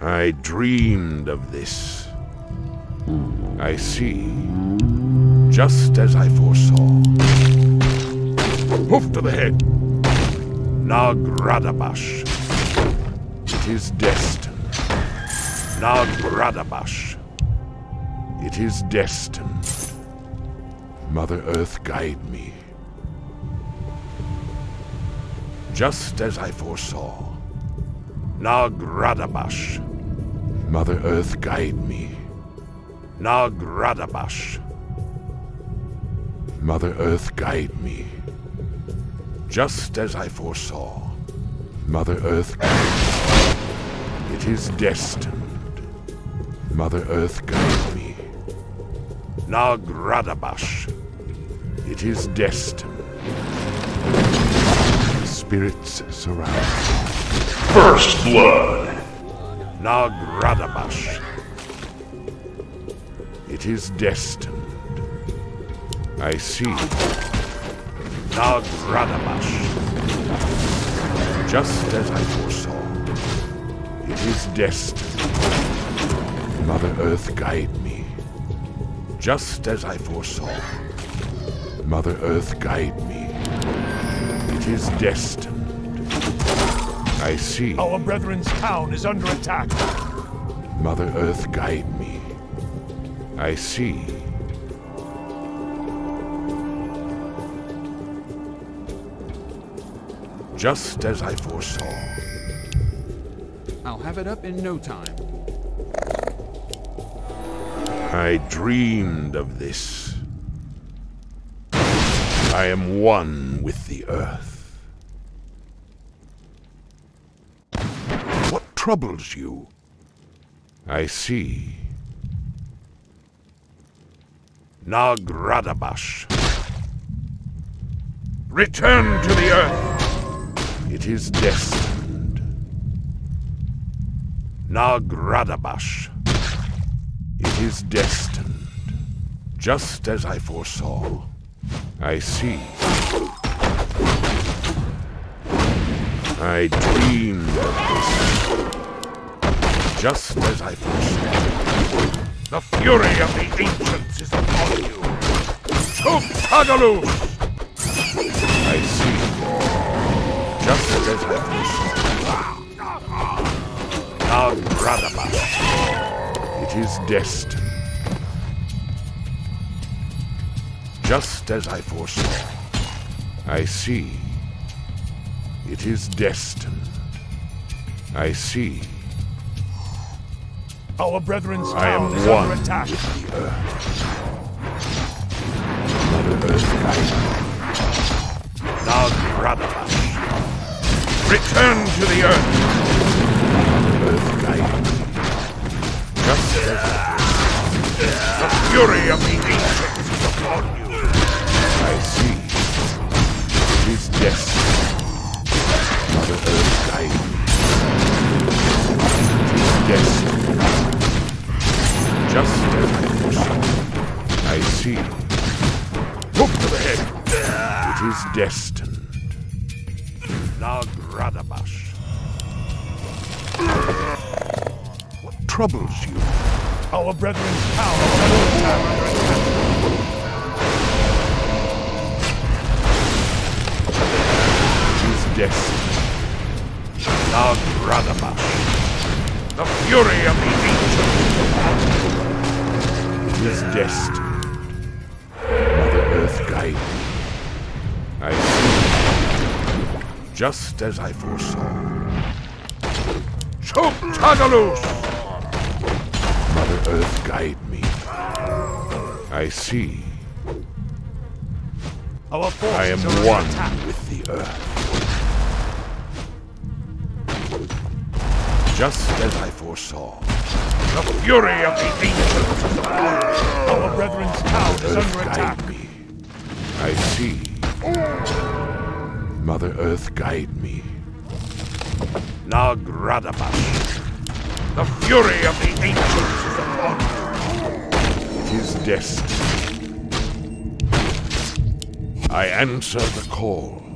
I dreamed of this. I see. Just as I foresaw. Hoof to the head. Nagradabash. It is destined. Nagradabash. It is destined. Mother Earth, guide me. Just as I foresaw. Nagradabash. Mother Earth, guide me. Nagradabash. Mother Earth, guide me. Just as I foresaw. Mother Earth, guide me. It is destined. Mother Earth, guide me. Nagradabash. It is destined. Spirits surround. First Blood. Nagradabash. It is destined. I see. Nagradabash. Just as I foresaw. It is destined. Mother Earth, guide me. Just as I foresaw. Mother Earth, guide me. It is destined. I see. Our brethren's town is under attack. Mother Earth, guide me. I see. Just as I foresaw. I'll have it up in no time. I dreamed of this. I am one with the earth. What troubles you? I see. Nagradabash. Return to the earth. It is destined. Nagradabash. It is destined. Just as I foresaw. I see. I dreamed of this. Just as I foresaw. The fury of the ancients is upon you. Tugtagalus! I see. Just as I foresaw. Nagradabash. It is destined. Just as I foresaw. I see. It is destined. I see. Our brethren's I am town is one under attack. with the earth. Mother Earth guide me. Nagradabash. Return to the earth. Mother Earth guide me. Just as I foresaw. The fury of the ancients is upon you. I see. It is destined. Mother Earth guide me. It is destined. Just as I see. Hook to the head. It is destined. Nagradabash. What troubles you? Our brethren's power. is under attack. It is destined. Nagradabash. The fury of the ancients. Is destined. Mother Earth guide me. I see. Just as I foresaw. Choktagalus! Mother Earth guide me. I see. Our forces I am are one attack. with the earth. Just as I foresaw. The fury of the ancients is upon. Our brethren's town is under attack. me. I see. Mother Earth guide me. Nagradabash. The fury of the ancients is upon me. It is destined. I answer the call.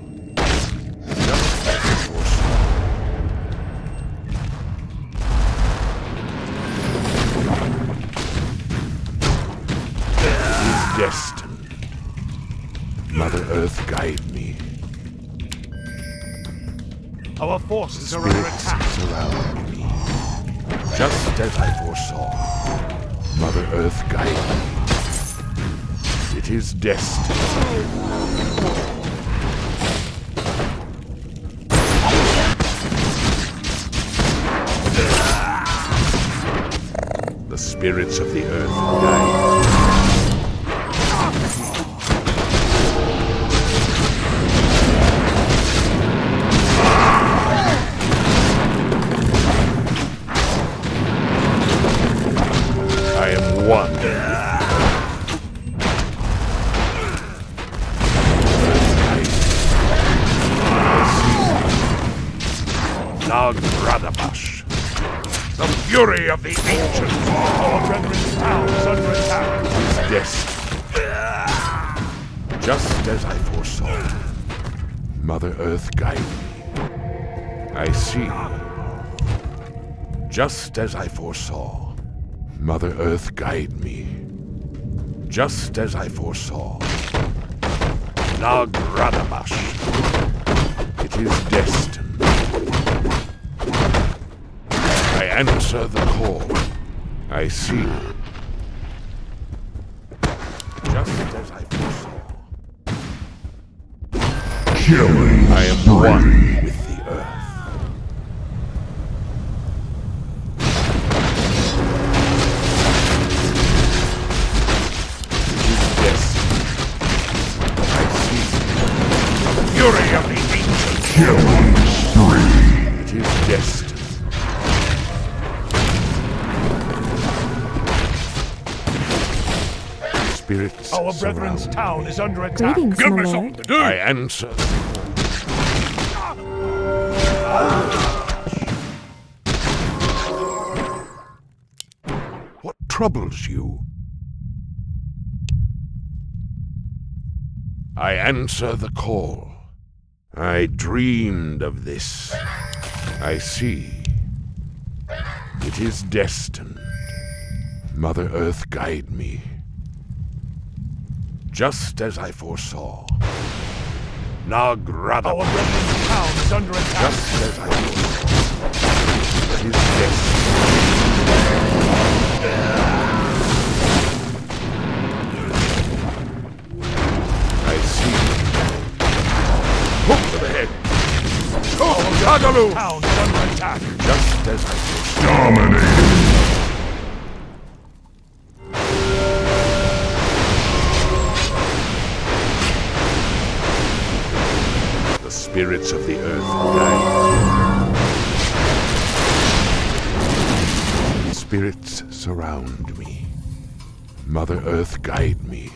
Earth, guide me. Our forces are under attack. surround me. Just as I foresaw. Mother Earth, guide me. It is destined. The spirits of the earth guide. Earth guide me. I see. Just as I foresaw. Mother Earth guide me. Just as I foresaw. Nag Radabash. It is destined. I answer the call. I see. Just as I foresaw. Killing I am one Spirits Our brethren's town is under attack. Greetings, Give my me lord. something to do. I answer. What troubles you? I answer the call. I dreamed of this. I see. It is destined. Mother Earth, guide me just as I foresaw. Nag Our brethren's town is under attack. just as I foresaw. It is destined. I see. Hook to the head. Oh, Tagaloo! Town is under attack. Just as I foresaw. Dominating. Spirits of the earth guide. Spirits surround me. Mother Earth guide me.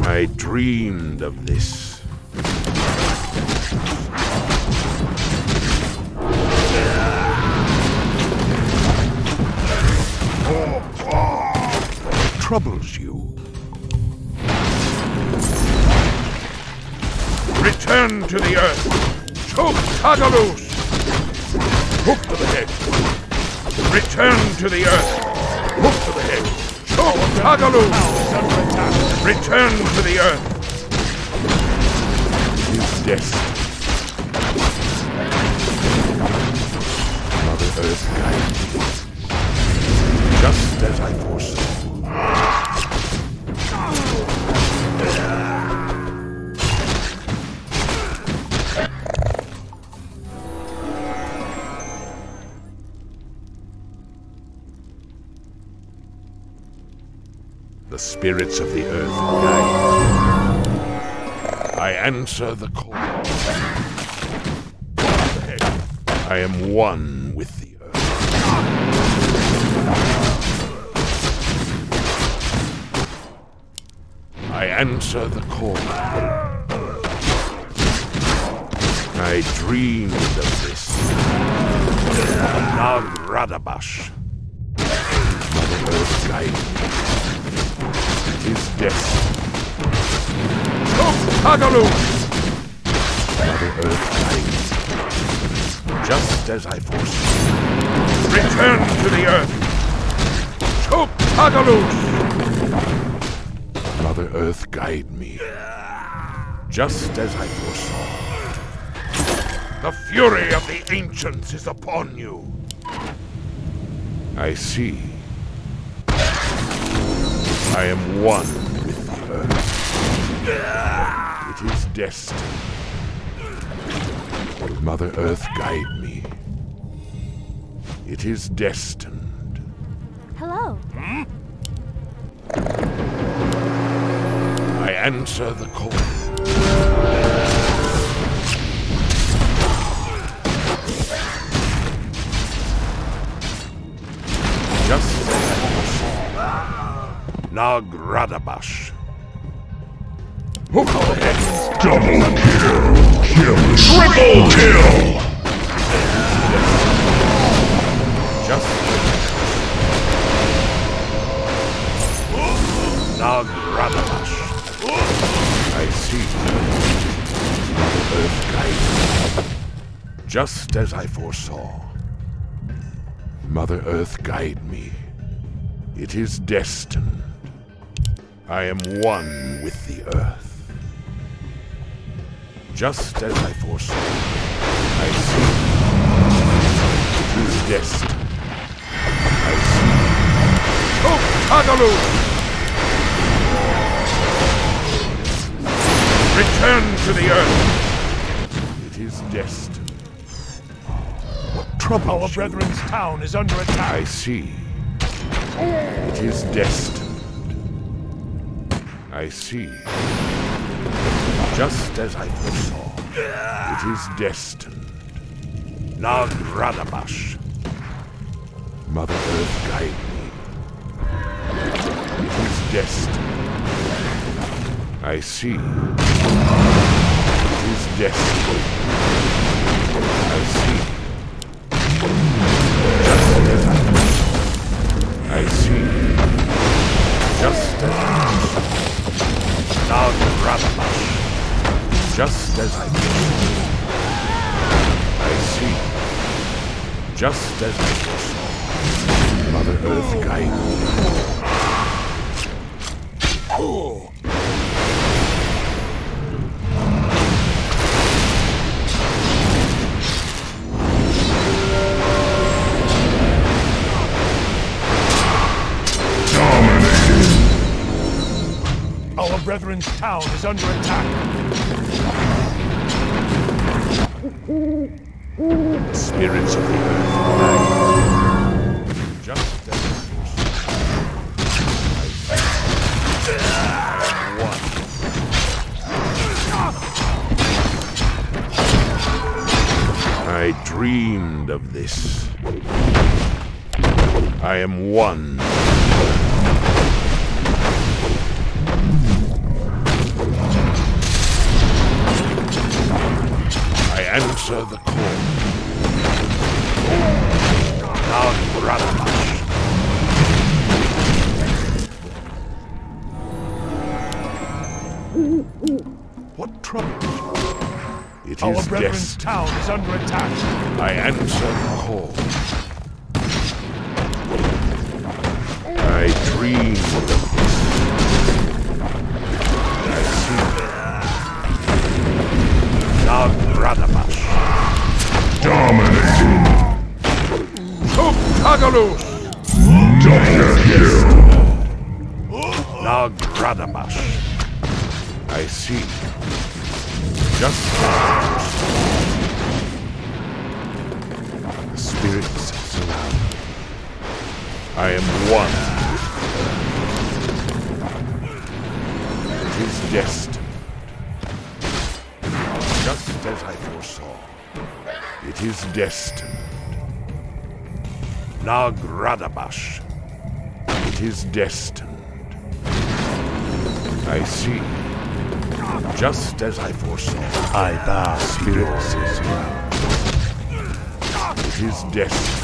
I dreamed of this. Troubles you. Return to the earth. Choke Tagalus. Hook to the head. Return to the earth. Hook to the head. Choke Tagalus. Return to the earth. It is destined. Mother Earth guide me. Just as I foresaw. Spirits of the earth guide. I answer the call. I am one with the earth. I answer the call. I dreamed of this. Nag Radabash. Mother Earth guide is death. Oh, Tagaloo! Mother Earth guide. Just as I foresaw. Return to the earth. Tagalus! Mother Earth, guide me. Just as I foresaw. The fury of the ancients is upon you. I see. I am one with the earth. It is destined. Mother Earth, guide me. It is destined. Hello. Hmm? I answer the call. Nagradabash. Double kill. Kill. Triple kill. Just Nagradabash. I see. Earth guide. Just as I foresaw. Mother Earth, guide me. It is destined. I am one with the Earth. Just as I foresaw. I see. It is destined. I see. Oh, Tagaloo! Return to the Earth. It is destined. What trouble? Our brethren's town is under attack. I see. It is destined. I see. Just as I foresaw. It is destined. Nagradabash. Mother Earth, guide me. It is destined. I see. It is destined. I see. Just as I I see. Just as I Nagradabash. Just as I I see. Just as I foresaw. Mother Earth guide me. Dominating. Our town is under attack. Spirits of the earth. Just as. I dreamed of this. I am one. Under attack. I answer the call. I dream. I see. Nagradabash. Dominating. Tagalus. Double kill. Nagradabash. I see. Just I am one. It is destined. Just as I foresaw. It is destined. Nagradabash. It is destined. I see. Just as I foresaw. I bow spirits around. It is destined.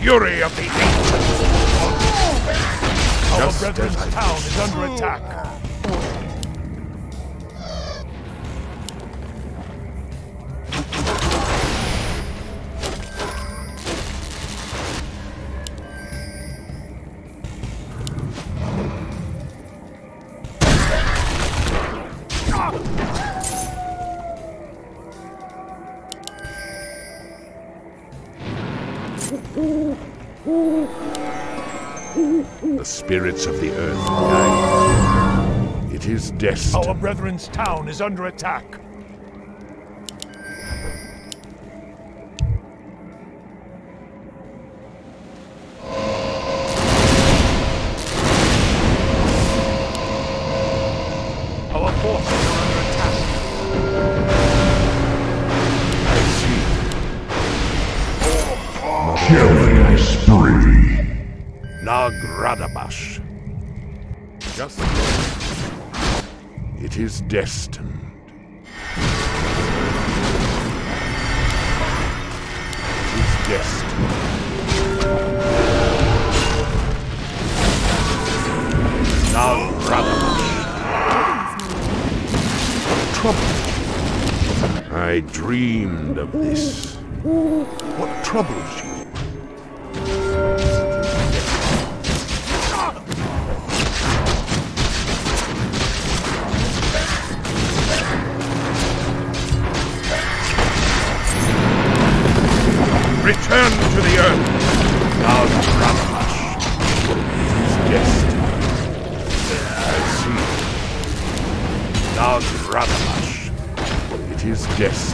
fury of the ancients! Our brethren's town is under attack. Ah! The spirits of the earth. It is destined. Our brethren's town is under attack. It is destined. Return to the earth. Now, Ramash. Yes. I see. Now. It is destined.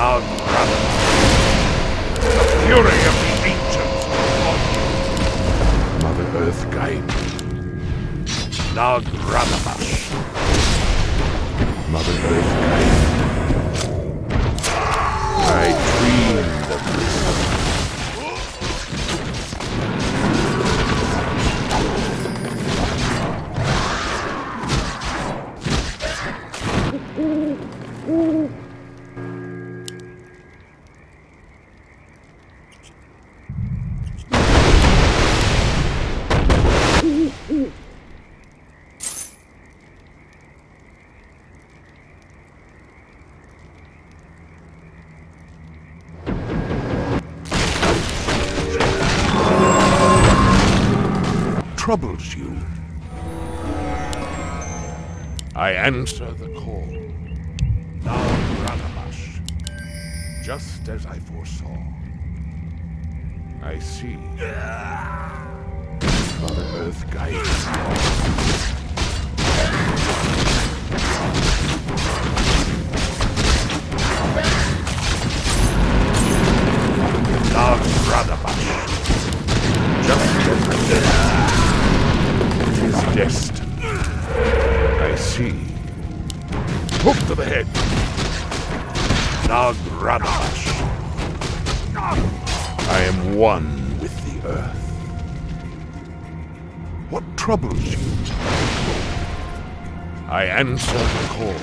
Now, brother, the fury of the ancients. Mother Earth guide me. Now, Gradabash. Mother Earth guide me. I dreamed of this. Troubles you. I answer the call. Now, Radabash, just as I foresaw. I see. Mother Earth guides troubles you? I answer the call.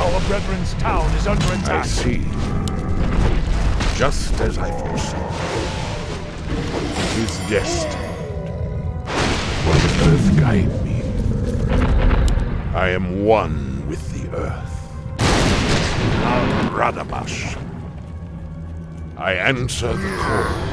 Our brethren's town is under attack. I attack. see. Just as I foresaw. It is destined. Will the earth guide me? I am one with the earth. Radabash. I answer the call.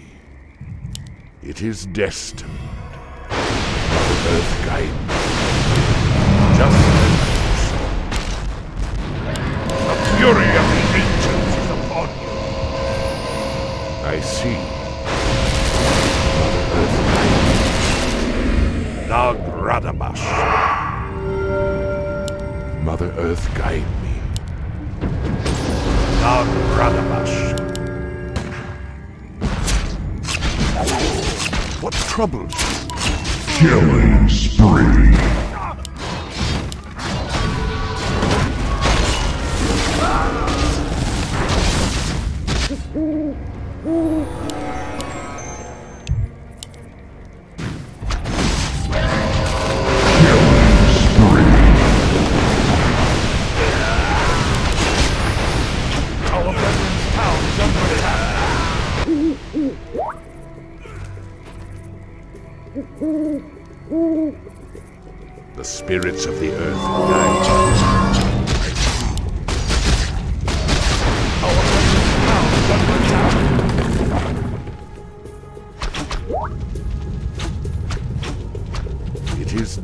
me. is destined. Mother Earth guide me. Just as The fury of the ancients is upon you. I see. Mother Earth guide Nagradabash. me. Mother Earth guide me. Nagradabash. What troubles? Killing spree.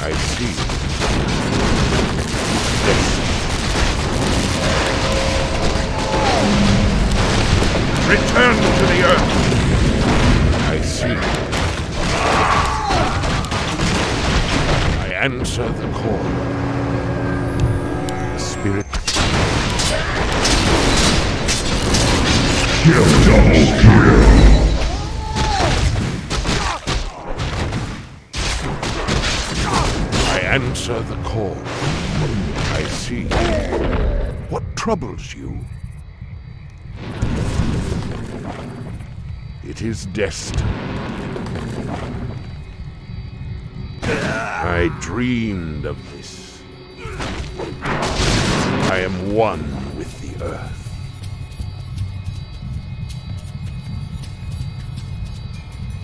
I see. Return to the earth. I see. I answer the call. Spirit Kill double kill. I answer the call. I see. What troubles you? It is destined. I dreamed of this. I am one with the earth.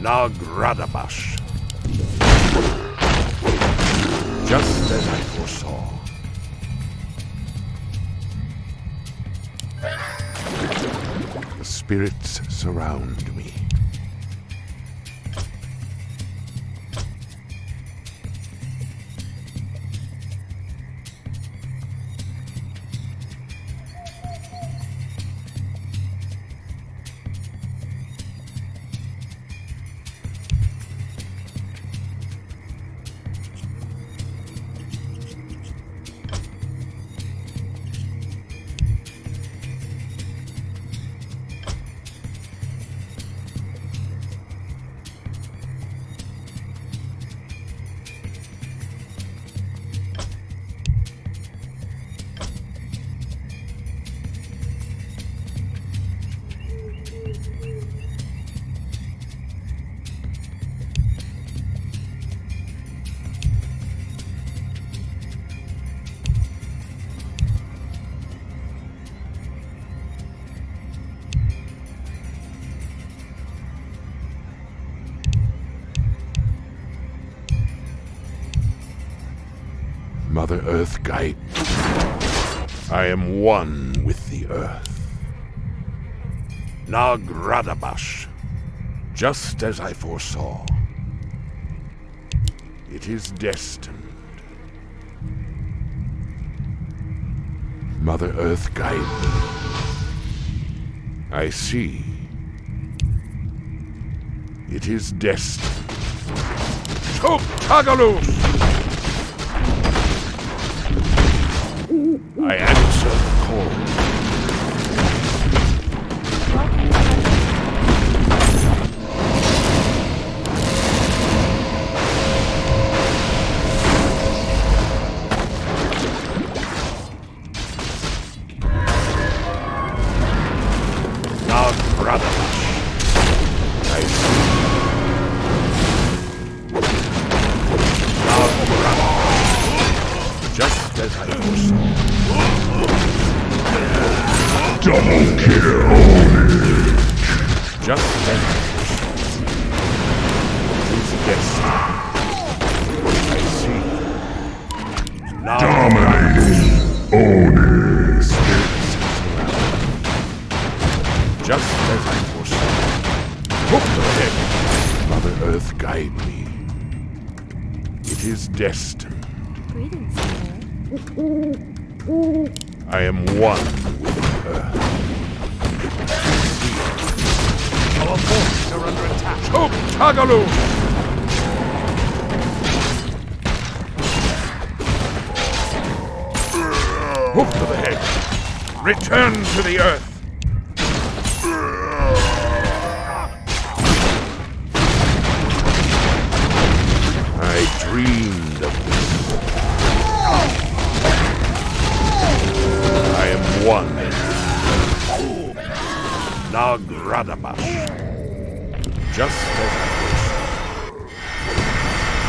Nagradabash. Just as I foresaw. The spirits surround Mother Earth guide me. I am one with the earth, Nagradabash. just as I foresaw. It is destined. Mother Earth guide me. I see. It is destined. Choke Tagaloo! I answer I am one with Earth. Our forces are under attack. Choke Tagaloo! Hoof to the head. Return to the earth. Just as I wish.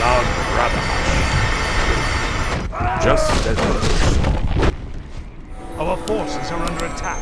foresaw. Nagradabash. Just as I foresaw. Our forces are under attack.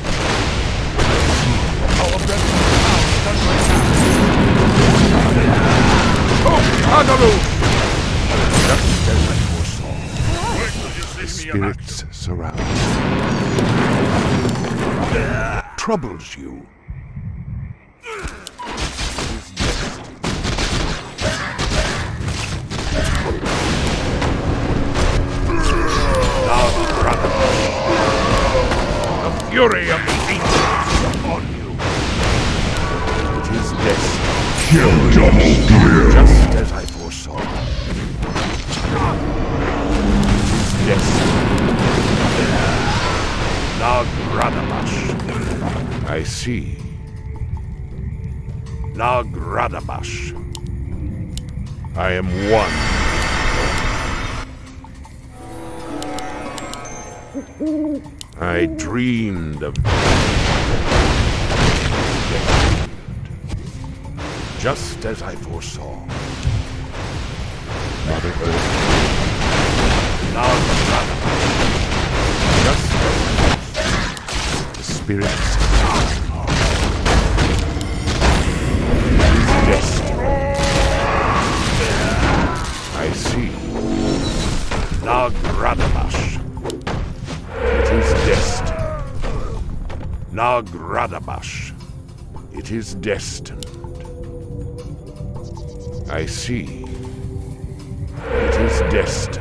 Spirits surround. Troubles you. Now, brother. The fury of the ancients is upon you. It is destined. Kill double. Just as I foresaw. It is destined. Nagradabash. I see. Nagradabash. I am one. I dreamed of just as I foresaw. Mother Earth. Now. Just. The spirits. Is. I see. Nagradabash. It is destined. It is destined. I see. It is destined.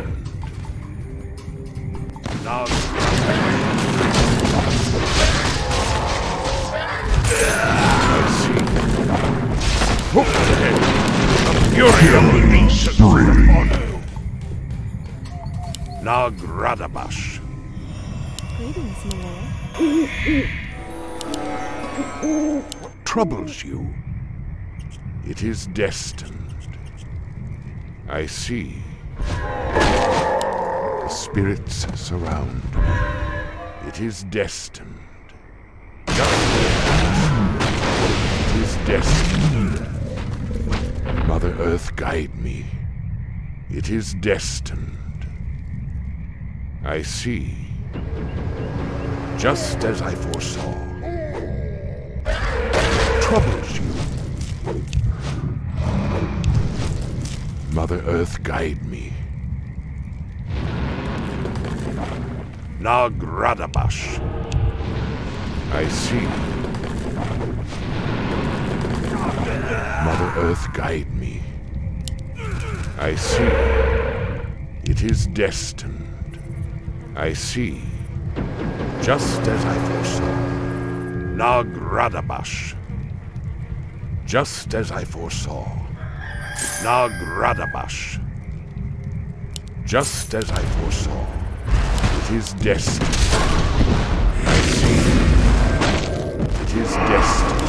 The fury of the ancients is upon. Nagradabash. Greetings, my lord. What troubles you? It is destined. I see. The spirits surround. me. It is destined. It is destined. Mother Earth, guide me. It is destined. I see. Just as I foresaw. Troubles you. Mother Earth, guide me. Nagradabash. I see. Mother Earth, guide me. I see. It is destined. I see. Just as I foresaw. Nagradabash. Just as I foresaw. Nagradabash. Just as I foresaw. It is destined. I see. It is destined.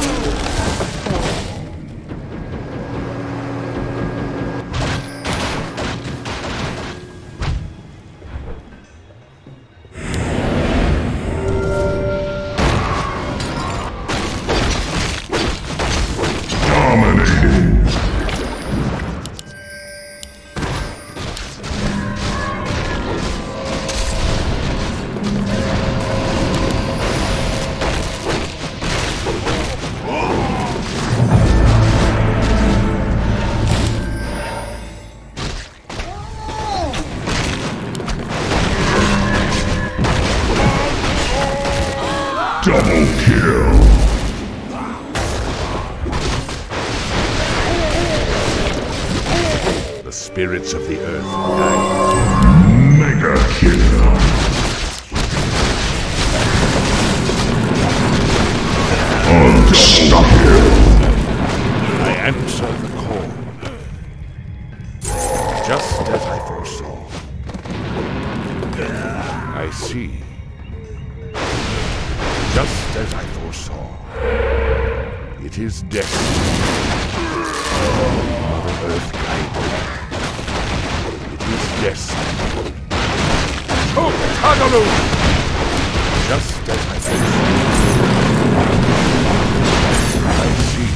I see.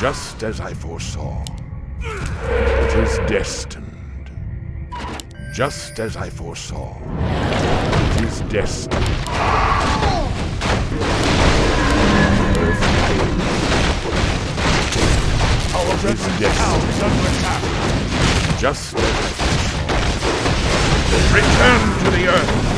Just as I foresaw. It is destined. Just as I foresaw. It is destined. Earth guide me. Our It is town is under attack. Just as I foresaw. Return to the earth.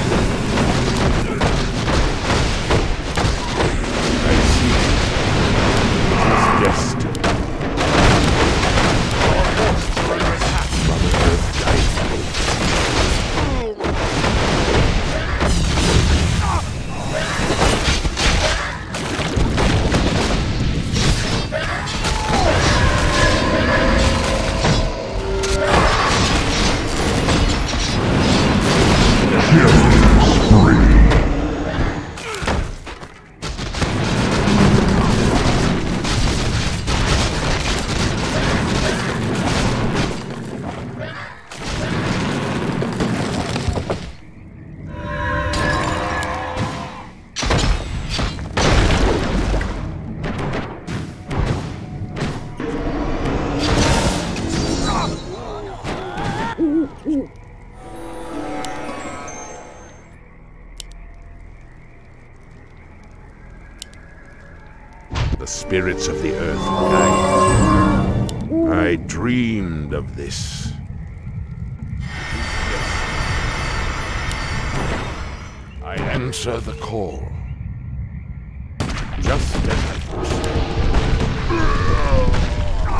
Spirits of the earth guide. I dreamed of this. I answer the call. Just as I foresaw.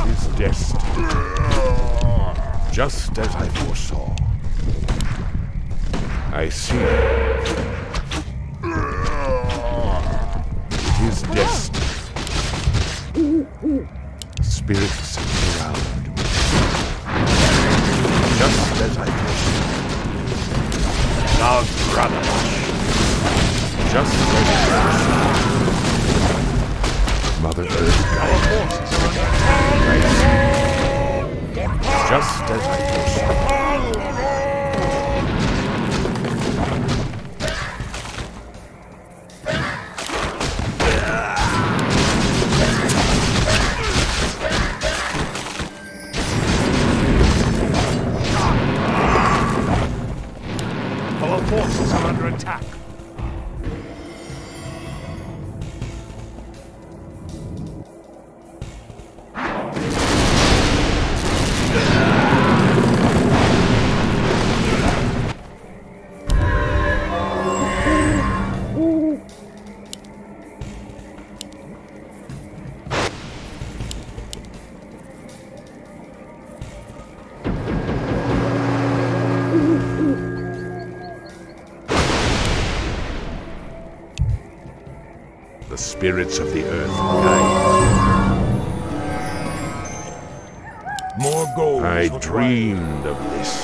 It is destined. Just as I foresaw. I see. spirits around me. Just as I wish. Now Granash. Just as I wish. Mother Earth. Just as I wish. spirits of the earth guide. More gold. I dreamed of this.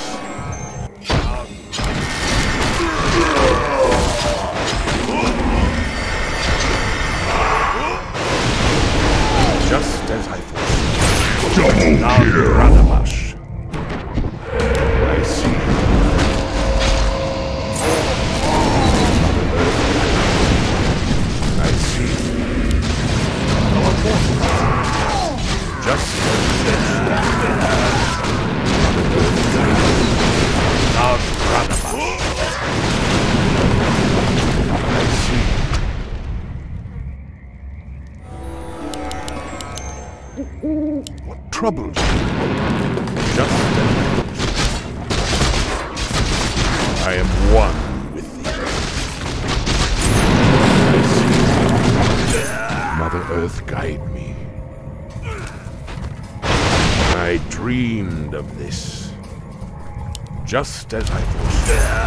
What troubles Just I am one with the earth. Mother Earth guide me. dreamed of this. Just as I foresaw.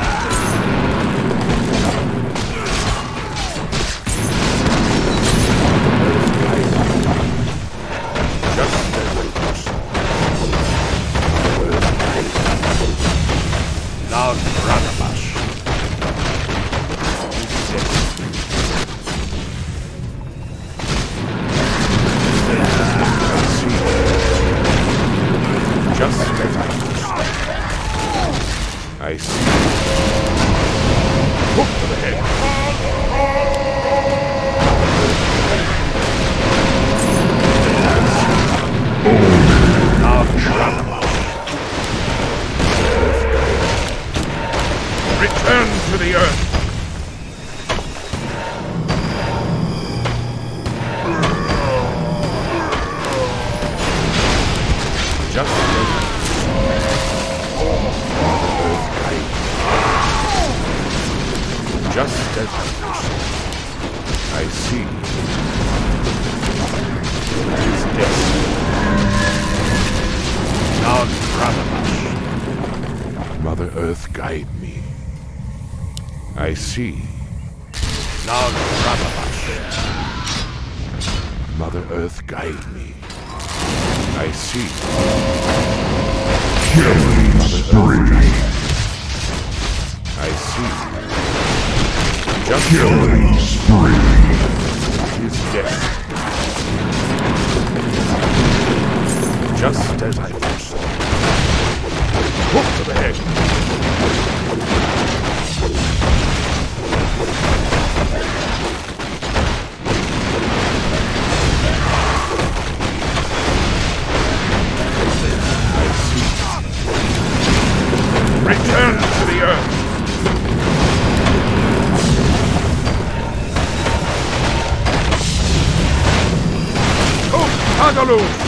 vers.